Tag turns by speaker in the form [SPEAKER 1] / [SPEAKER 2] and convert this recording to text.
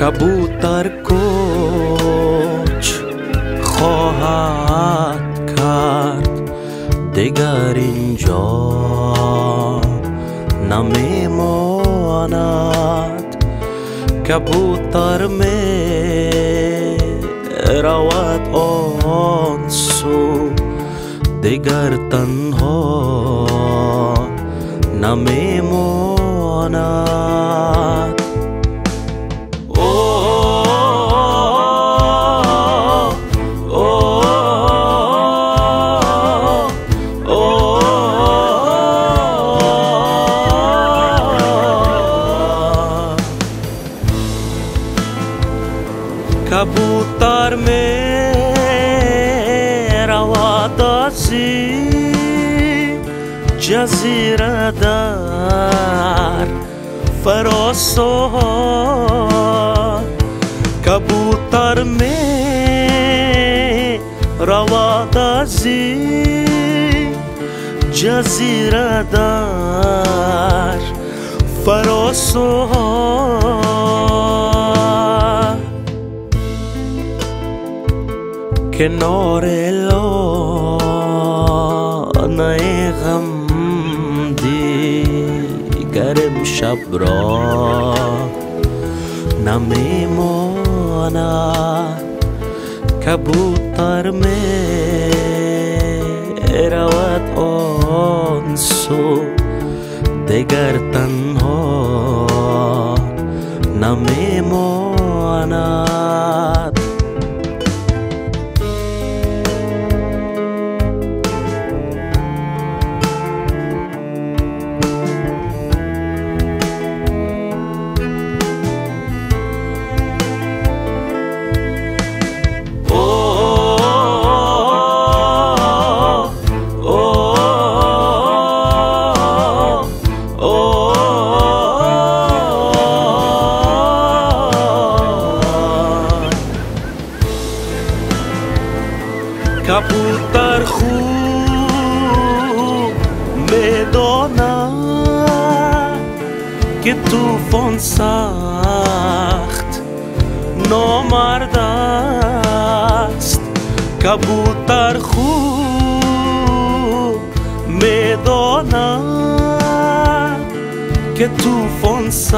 [SPEAKER 1] کبوتر کوچ خواهد کرد دیگر اینجا. نمیماند کبوتر می رود آن سو. دیگر تنها نمیماند कबूतर मेरा वातासी जजीरदार फरोसो कबूतर में रवादाजी जजीरदार फरोसो کنار لانه غم دیگر امشب را نمیماند کبوتر می رود آن سو دیگر تنها نمیماند کبوتر خوب می‌داند که توفان سخت نامرد است. کبوتر خوب می‌داند To tout fonce.